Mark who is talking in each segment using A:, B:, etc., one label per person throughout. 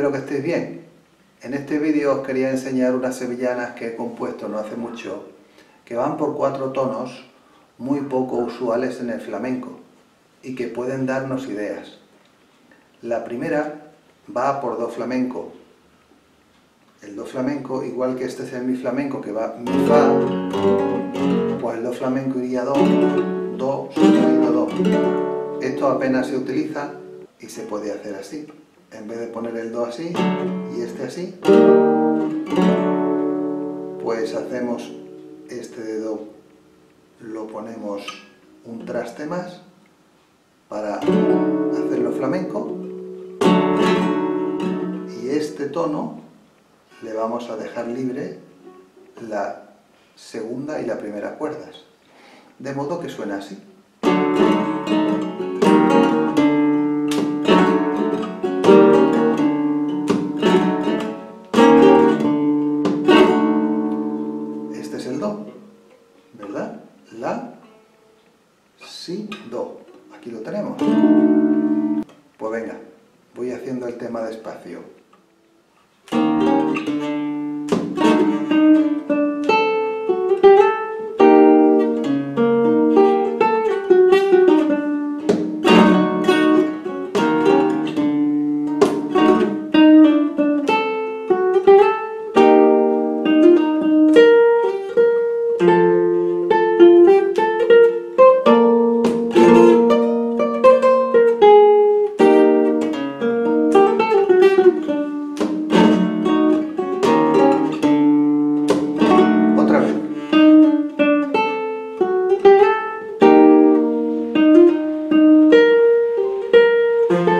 A: espero que estéis bien. En este vídeo os quería enseñar unas sevillanas que he compuesto no hace mucho, que van por cuatro tonos muy poco usuales en el flamenco y que pueden darnos ideas. La primera va por do flamenco. El do flamenco, igual que este es el mi flamenco que va mi fa, pues el do flamenco iría do, do, sostenido do. Esto apenas se utiliza y se puede hacer así. En vez de poner el do así y este así, pues hacemos este de do, lo ponemos un traste más para hacerlo flamenco. Y este tono le vamos a dejar libre la segunda y la primera cuerdas. De modo que suena así よ。Esta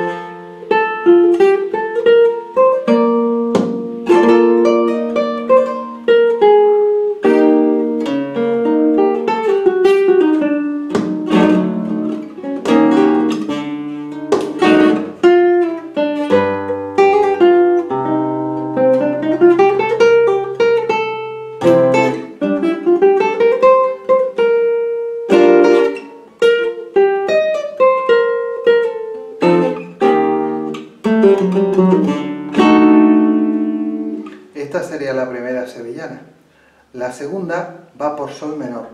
A: La segunda va por sol menor.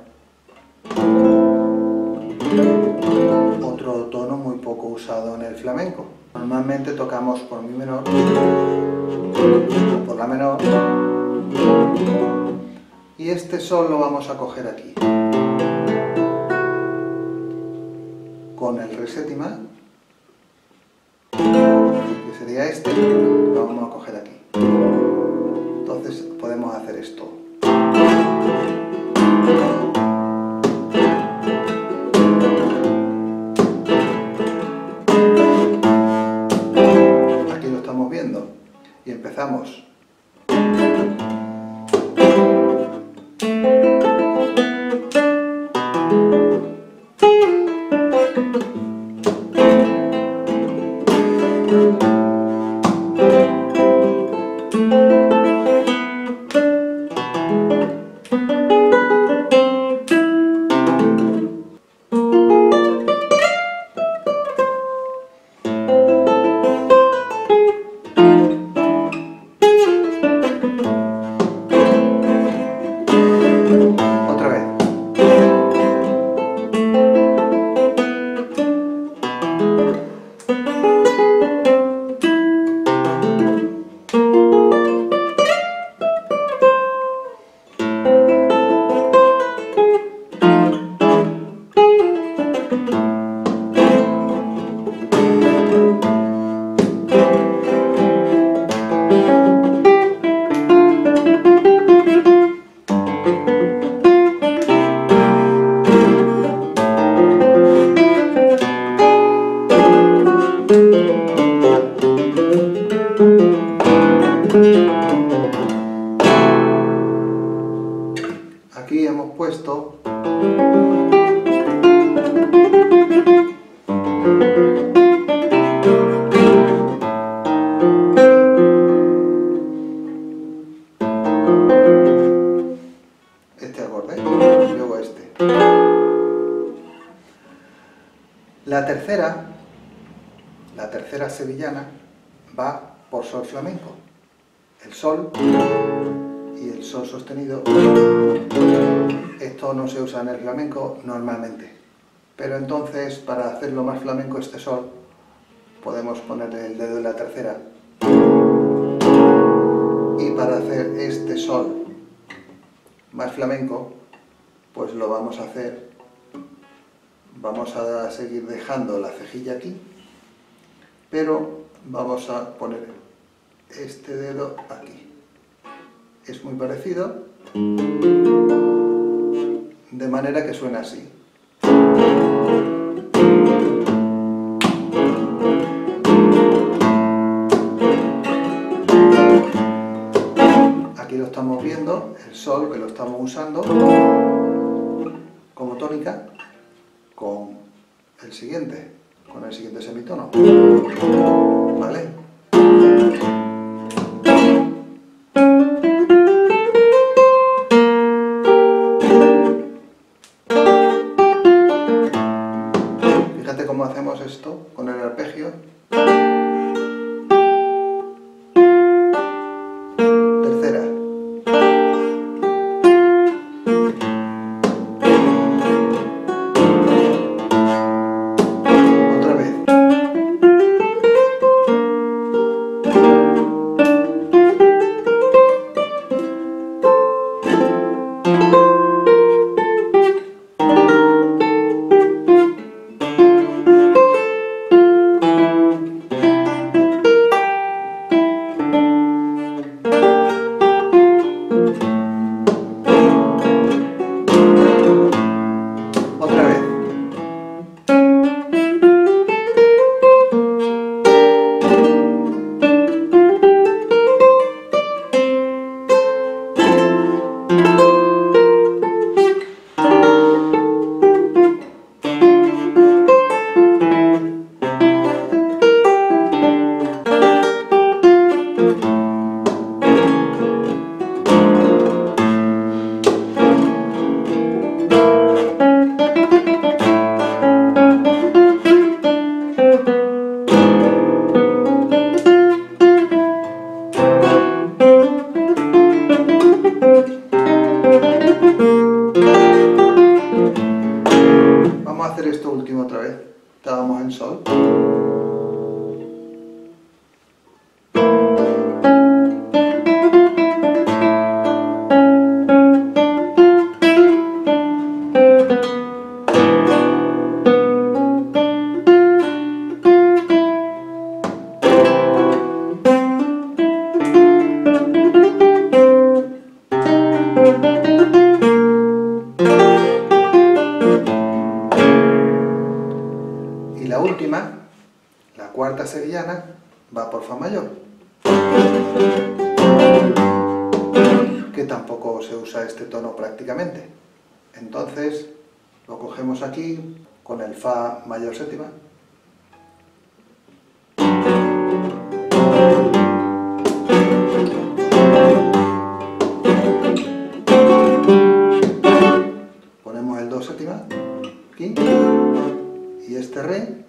A: Otro tono muy poco usado en el flamenco. Normalmente tocamos por mi menor, por la menor, y este sol lo vamos a coger aquí. Con el re séptima, que sería este, lo vamos a coger aquí. Esto. La tercera, la tercera sevillana va por sol flamenco. El sol y el sol sostenido, esto no se usa en el flamenco normalmente. Pero entonces, para hacerlo más flamenco este sol, podemos ponerle el dedo en la tercera. Y para hacer este sol más flamenco, pues lo vamos a hacer, vamos a seguir dejando la cejilla aquí, pero vamos a poner este dedo aquí. Es muy parecido, de manera que suena así. Aquí lo estamos viendo, el sol que lo estamos usando como tónica con el siguiente, con el siguiente semitono. ¿Vale? Fíjate cómo hacemos esto con el arpegio. Estábamos en sol. Se usa este tono prácticamente. Entonces lo cogemos aquí con el Fa mayor séptima. Ponemos el Do séptima aquí y este Re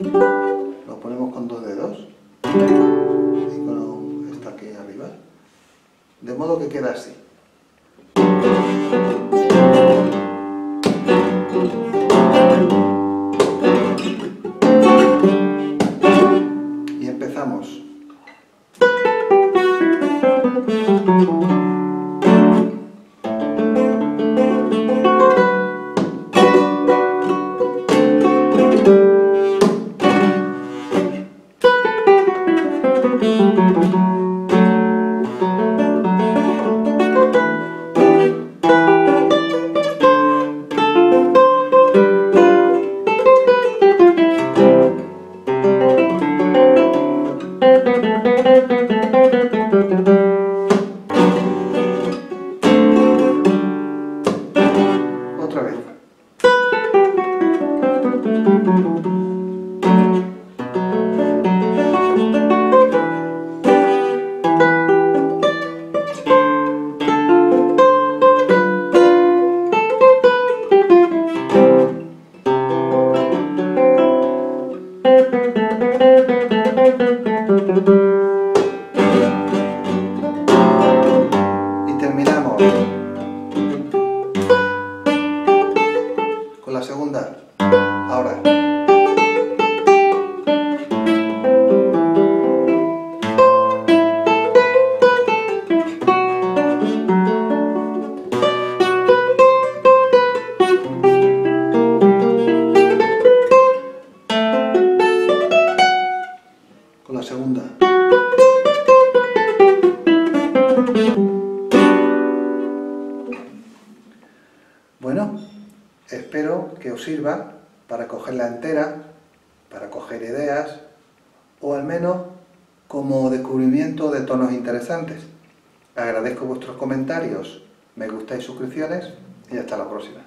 A: lo ponemos con dos dedos y con esta aquí arriba de modo que queda así thank you segunda. Bueno, espero que os sirva para cogerla entera, para coger ideas, o al menos como descubrimiento de tonos interesantes. Agradezco vuestros comentarios, me gusta y suscripciones, y hasta la próxima.